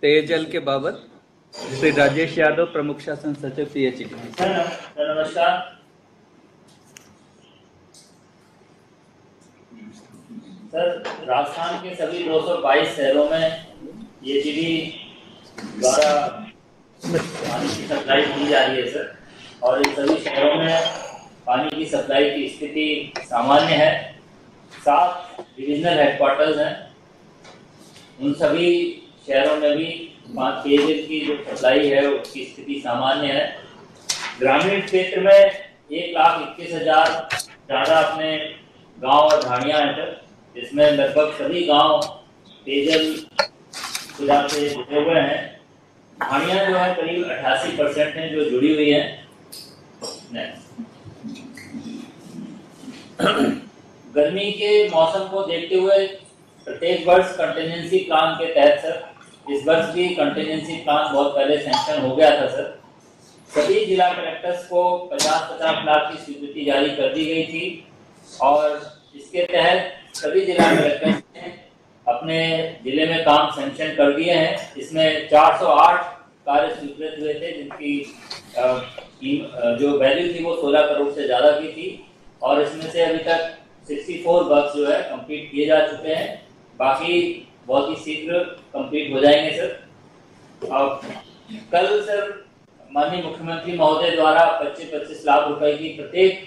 पेयजल के बाबत श्री राजेश यादव प्रमुख शासन सचिव पीएचडी एच सर, नमस्कार। सर राजस्थान के सभी 222 शहरों में ये द्वारा पानी की सप्लाई की जा रही है सर। और इन सभी शहरों में पानी की सप्लाई की स्थिति सामान्य है। सात डिविजनल हेडक्वार्टर्स हैं। उन सभी शहरों में भी पाँच पेयजल की जो सप्लाई है, उसकी स्थिति सामान्य है। ग्रामीण क्षेत्र में एक लाख इक्कीस हज़ार ज़्यादा अपने गाँव और ढाणियाँ हैं जिसमें लगभग सभी गाँव पेयजल सुविधा से जुड़े हुए हैं। ढाणियाँ जो है, करीब अठासी परसेंट हैं जो जुड़ी हुई हैं। गर्मी के मौसम को देखते हुए प्रत्येक वर्ष कंटेजेंसी प्लान के तहत सर इस वर्ष भी कंटिजेंसी प्लान बहुत पहले सैंक्शन हो गया था सर सभी जिला कलेक्टर्स को 50-50 लाख की स्वीकृति जारी कर दी गई थी और इसके तहत सभी जिला कलेक्टर्स ने अपने ज़िले में काम सैंक्शन कर दिए हैं। इसमें 408 कार्य स्वीकृत हुए थे, जिनकी जो वैल्यू थी वो 16 करोड़ से ज़्यादा की थी और इसमें से अभी तक 64 वर्क जो है कंप्लीट किए जा चुके हैं। बाकी बहुत ही शीघ्र कंप्लीट हो जाएँगे सर और कल सर माननीय मुख्यमंत्री महोदय द्वारा 25-25 लाख रुपए की प्रत्येक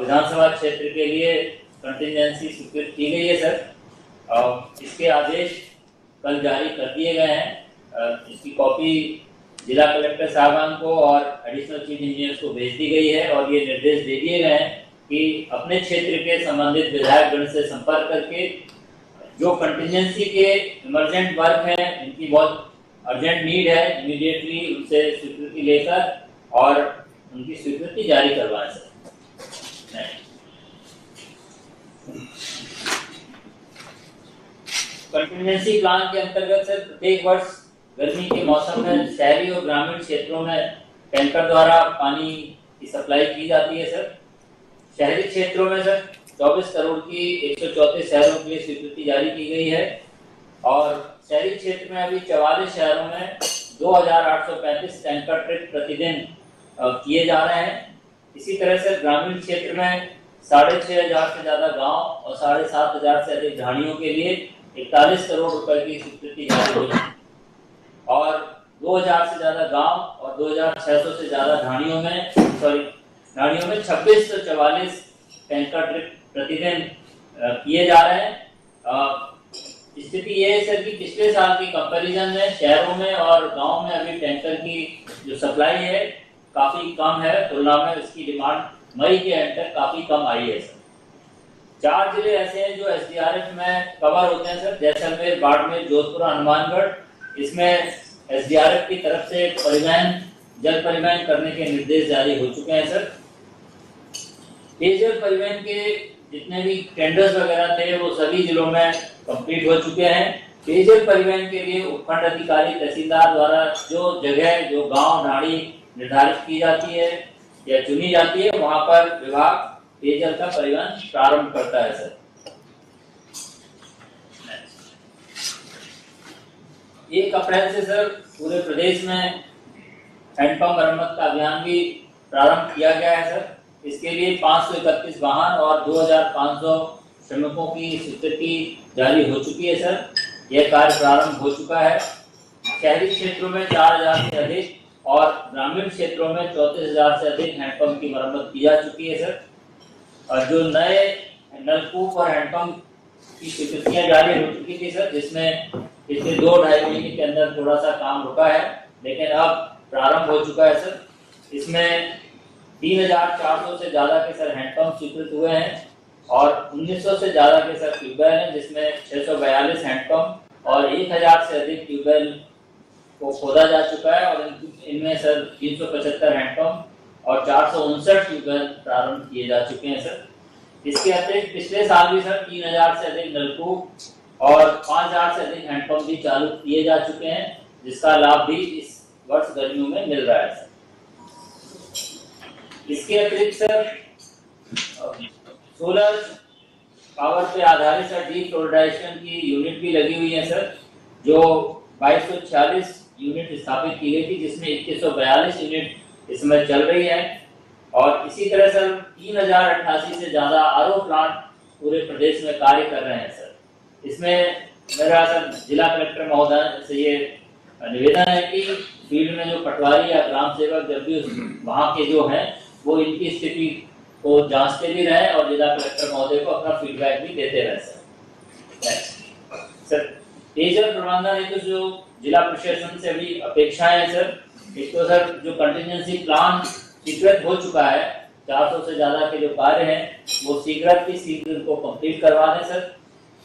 विधानसभा क्षेत्र के लिए कंटिजेंसी स्वीकृत की गई है सर और इसके आदेश कल जारी कर दिए गए हैं। इसकी कॉपी जिला कलेक्टर साहबान को और एडिशनल चीफ इंजीनियर को भेज दी गई है और ये निर्देश दे दिए गए हैं कि अपने क्षेत्र के संबंधित विधायक गण से संपर्क करके जो कंटिजेंसी के इमरजेंट वर्क हैं इनकी बहुत अर्जेंट नीड है इमीडिएटली उनसे स्वीकृति लेकर और उनकी स्वीकृति जारी करवाएँ सर कंटिजेंसी प्लान के अंतर्गत सर प्रत्येक वर्ष गर्मी के मौसम में शहरी और ग्रामीण क्षेत्रों में टैंकर द्वारा पानी की सप्लाई की जाती है, सर। शहरी क्षेत्रों में, सर। 24 करोड़ की एक शहरों के लिए स्वीकृति जारी की गई है। और शहरी क्षेत्र में अभी चवालीस शहरों में 2,835 टैंकर ट्रिप प्रतिदिन किए जा रहे हैं। इसी तरह से ग्रामीण क्षेत्र में साढ़े छह हज़ार से ज़्यादा गाँव और साढ़े सात हज़ार से अधिक झाड़ियों के लिए इकतालीस करोड़ रुपए की स्वीकृति जारी हुई और 2000 से ज़्यादा गाँव और 2600 से ज़्यादा ढाणियों में सॉरी ढाणियों में छब्बीस सौ चवालीस टैंकर ट्रिप प्रतिदिन किए जा रहे हैं। स्थिति ये है सर कि पिछले साल की कंपैरिजन में शहरों में और गाँव में अभी टैंकर की जो सप्लाई है, काफ़ी कम है। तुलना में इसकी डिमांड मई के एंड तक काफ़ी कम आई है सर। चार ज़िले ऐसे हैं जो एसडीआरएफ में कवर होते हैं सर। जैसलमेर, बाड़मेर, जोधपुर, हनुमानगढ़। इसमें एसडीआरएफ की तरफ़ से परिवहन, जल परिवहन करने के निर्देश जारी हो चुके हैं सर। पेयजल परिवहन के जितने भी टेंडर्स वगैरह थे, वो सभी जिलों में कंप्लीट हो चुके हैं। पेयजल परिवहन के लिए उपखंड अधिकारी तहसीलदार द्वारा जो जगह, जो गाँव नाड़ी निर्धारित की जाती है या चुनी जाती है, वहाँ पर विभाग पेयजल का परिवहन प्रारंभ करता है, सर। एक अप्रैल से, सर, पूरे प्रदेश में हैंडपंप मरम्मत का अभियान भी प्रारंभ किया गया है, सर। इसके लिए पाँच सौ इकतीस वाहन और 2,500 श्रमिकों की स्वीकृति जारी हो चुकी है सर। यह कार्य प्रारंभ हो चुका है। शहरी क्षेत्रों में चार हज़ार से अधिक और ग्रामीण क्षेत्रों में चौंतीस हज़ार से अधिक हैंडपंप की मरम्मत की जा चुकी है सर। और जो नए नलकूप और हैंडपंप की स्वीकृतियाँ जारी हो चुकी थी सर जिसमें पिछले दो ढाई महीने के अंदर थोड़ा सा काम रुका है लेकिन अब प्रारंभ हो चुका है सर। इसमें तीन हज़ार चार सौ से ज़्यादा के सर हैंडपम्प स्वीकृत हुए हैं और 1900 से ज़्यादा के सर ट्यूबवेल हैं, जिसमें छह सौ बयालीस हैंडपम्प और एक हज़ार से अधिक ट्यूबवेल को खोदा जा चुका है और इनमें सर तीन सौ पचहत्तर हैंडपम्प और चार सौ उनसठ ट्यूबवेल प्रारंभ किए जा चुके हैं सर। इसके अतिरिक्त पिछले साल भी सर तीन हज़ार से अधिक नलकूप और पाँच हज़ार से अधिक हैंडपंप भी चालू किए जा चुके हैं, जिसका लाभ भी इस वर्ष गर्मियों में मिल रहा है सर। इसके अतिरिक्त सर, सोलर पावर पे आधारित सर डी की यूनिट भी लगी हुई है सर, जो 2246 यूनिट स्थापित की गई थी, जिसमें 2142 यूनिट इस समय चल रही है। और इसी तरह सर, तीन हज़ार अट्ठासी से ज़्यादा आर प्लांट पूरे प्रदेश में कार्य कर रहे हैं सर। इसमें मेरा सर, जिला कलेक्टर महोदय से ये निवेदन है कि फ़ील्ड में जो पटवारी या ग्राम सेवक जब भी वहाँ के जो हैं वो इनकी स्थिति को जांचते भी रहे और जिला कलेक्टर महोदय को अपना फीडबैक भी देते रहे, सर। पेयजल प्रबंधन हेतु जो जिला प्रशासन से अभी अपेक्षाएँ हैं, सर, एक तो सर, जो कंटिजेंसी प्लान स्वीकृत हो चुका है 400 से ज़्यादा के जो कार्य हैं, वो शीघ्र की शीघ्र को कंप्लीट करवा दें, सर।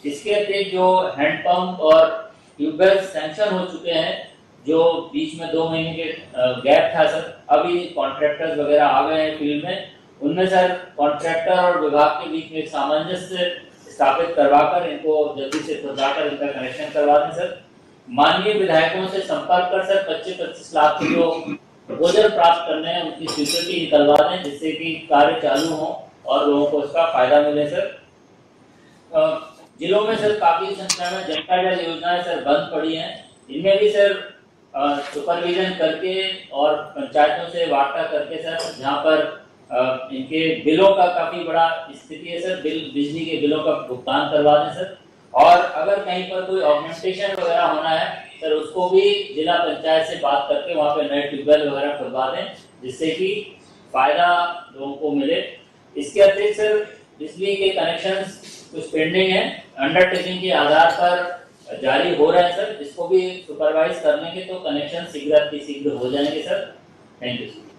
इसके अतिरिक्त जो हैंडपम्प और ट्यूबवेल सैंक्शन हो चुके हैं जो बीच में दो महीने के गैप था सर, अभी कॉन्ट्रैक्टर्स वगैरह आ गए हैं फ़ील्ड में। उनमें सर कॉन्ट्रैक्टर और विभाग के बीच में सामंजस्य स्थापित करवाकर इनको जल्दी से खुदाकर इनका कनेक्शन करवा दें सर। माननीय विधायकों से संपर्क कर सर पच्चीस पच्चीस लाख के जो प्रपोजल प्राप्त करने हैं, उनकी स्वीकृति निकलवा दें, जिससे कि कार्य चालू हो और लोगों को इसका फ़ायदा मिले सर। जिलों में सर काफ़ी संख्या में जनता जल योजनाएँ सर बंद पड़ी हैं। इनमें भी सर सुपरविजन करके और पंचायतों से वार्ता करके सर, जहाँ पर इनके बिलों का काफ़ी बड़ा स्थिति है सर, बिल, बिजली के बिलों का भुगतान करवा दें सर। और अगर कहीं पर कोई ऑगमेंटेशन वगैरह होना है, सर, उसको भी जिला पंचायत से बात करके वहाँ पे नए ट्यूबवेल वगैरह खुलवा दें, जिससे कि फ़ायदा लोगों को मिले। इसके अतिरिक्त सर, बिजली के कनेक्शन कुछ पेंडिंग है। अंडरटेकिंग के आधार पर जारी हो रहे हैं सर। भी सुपरवाइज करने के तो कनेक्शन शीघ्र अति शीघ्र हो जाएँगे सर थैंक यू